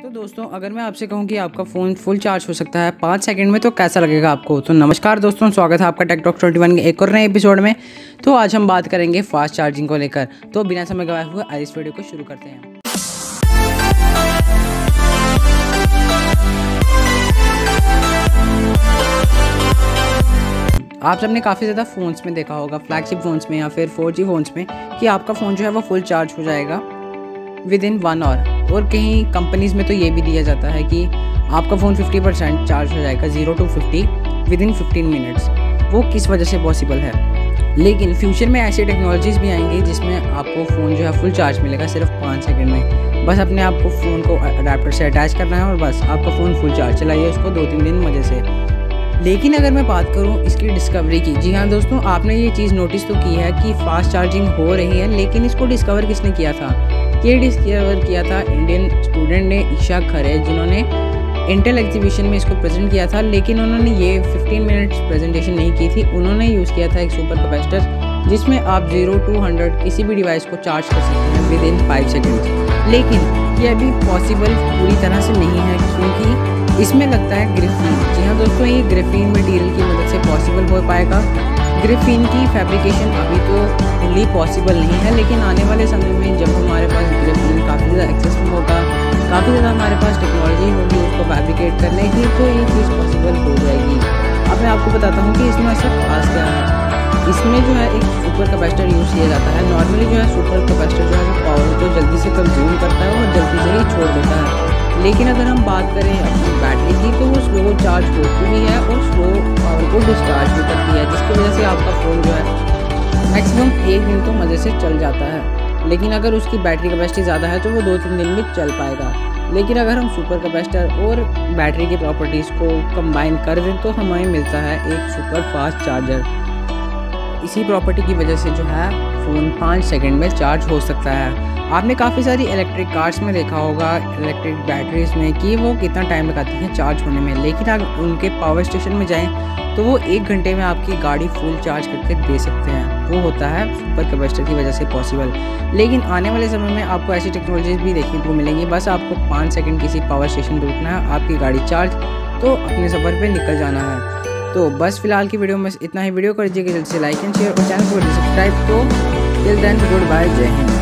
तो दोस्तों, अगर मैं आपसे कहूँ कि आपका फ़ोन फुल चार्ज हो सकता है पाँच सेकंड में तो कैसा लगेगा आपको? तो नमस्कार दोस्तों, स्वागत है आपका टेक टॉक ट्वेंटी वन के एक और नए एपिसोड में। तो आज हम बात करेंगे फास्ट चार्जिंग को लेकर। तो बिना समय गवाए हुए, आज इस वीडियो को शुरू करते हैं। आप सबने काफ़ी ज़्यादा फ़ोन्स में देखा होगा फ्लैगशिप फ़ोन्स में या फिर फोर जी फ़ोन्स में, कि आपका फ़ोन जो है वो फुल चार्ज हो जाएगा। विद इन वन आवर और कहीं कंपनीज़ में तो ये भी दिया जाता है कि आपका फ़ोन 50 परसेंट चार्ज हो जाएगा zero to fifty within fifteen minutes वो किस वजह से पॉसिबल है? लेकिन फ्यूचर में ऐसी टेक्नोलॉजीज़ भी आएँगी जिसमें आपको फ़ोन जो है फुल चार्ज मिलेगा सिर्फ़ पाँच सेकंड में। बस अपने आप को फ़ोन को अडाप्टर से अटैच करना है और बस आपका फ़ोन फुल चार्ज चलाइए उसको दो तीन दिन मज़े से। लेकिन अगर मैं बात करूँ इसकी डिस्कवरी की, जी हाँ दोस्तों, आपने ये चीज़ नोटिस तो की है कि फास्ट चार्जिंग हो रही है, लेकिन इसको डिस्कवर किसने किया था? ये डिस्कवर किया था इंडियन स्टूडेंट ने, ईशा खरे, जिन्होंने इंटेल एग्जीबिशन में इसको प्रेजेंट किया था, लेकिन उन्होंने ये 15 मिनट्स प्रेजेंटेशन नहीं की थी। उन्होंने यूज़ किया था एक सुपर कैपेसिटर जिसमें आप ज़ीरो टू हंड्रेड किसी भी डिवाइस को चार्ज कर सकते हैं विद इन फाइव सेकेंड्स लेकिन ये अभी पॉसिबल पूरी तरह से नहीं है, क्योंकि इसमें लगता है ग्रिफिन जी हाँ दोस्तों, ये ग्रिफिन मटीरियल की मदद से पॉसिबल हो पाएगा। ग्रिफिन की फैब्रिकेशन अभी तो फुली पॉसिबल नहीं है, लेकिन आने वाले समय में जब हमारे पास ग्रिफिन काफ़ी ज़्यादा एक्सेसिव होगा, काफ़ी ज़्यादा हमारे पास टेक्नोलॉजी होगी, उसको फैब्रिकेट करने की तो ये चीज़ पॉसिबल हो जाएगी। अब मैं आपको बताता हूँ कि इसमें ऐसा खास क्या है। इसमें जो है एक सुपर कैपेसिटर यूज़ किया जाता है। नॉर्मली जो है सुपर कैपेसिटर जो है, वो पावर को जल्दी से कंज्यूम करता है और जल्दी से ही छोड़ देता है। लेकिन अगर हम बात करें अपनी बैटरी की तो वो स्लो चार्ज होती भी है और स्लो पावर को डिस्चार्ज भी करती है, जिसकी वजह से आपका फ़ोन जो है मैक्सिमम एक दिन तो मज़े से चल जाता है। लेकिन अगर उसकी बैटरी कैपेसिटी ज़्यादा है तो वो दो तीन दिन में चल पाएगा। लेकिन अगर हम सुपर कैपेसिटर और बैटरी की प्रॉपर्टीज़ को कंबाइन कर दें तो हमें मिलता है एक सुपर फास्ट चार्जर इसी प्रॉपर्टी की वजह से जो है फ़ोन पाँच सेकंड में चार्ज हो सकता है। आपने काफ़ी सारी इलेक्ट्रिक कार्स में देखा होगा इलेक्ट्रिक बैटरीज में, कि वो कितना टाइम लगाती हैं चार्ज होने में। लेकिन अगर उनके पावर स्टेशन में जाएँ तो वो एक घंटे में आपकी गाड़ी फुल चार्ज करके दे सकते हैं। वो होता है सुपर कैपेसिटर की वजह से पॉसिबल लेकिन आने वाले समय में आपको ऐसी टेक्नोलॉजीज़ भी देखने को मिलेंगी। बस आपको पाँच सेकेंड किसी पावर स्टेशन पर रुकना है, आपकी गाड़ी चार्ज तो अपने सफ़र पर निकल जाना है। तो बस फ़िलहाल की वीडियो में इतना ही। वीडियो कर दीजिएगा जल्द से लाइक एंड शेयर और चैनल को सब्सक्राइब तो till then goodbye Jai Hind.